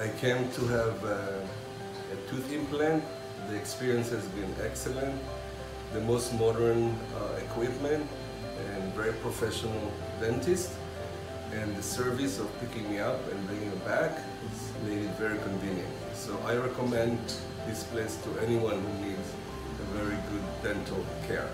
I came to have uh, a tooth implant. The experience has been excellent. The most modern uh, equipment and very professional dentist. And the service of picking me up and bringing me back has made it very convenient. So I recommend this place to anyone who needs a very good dental care.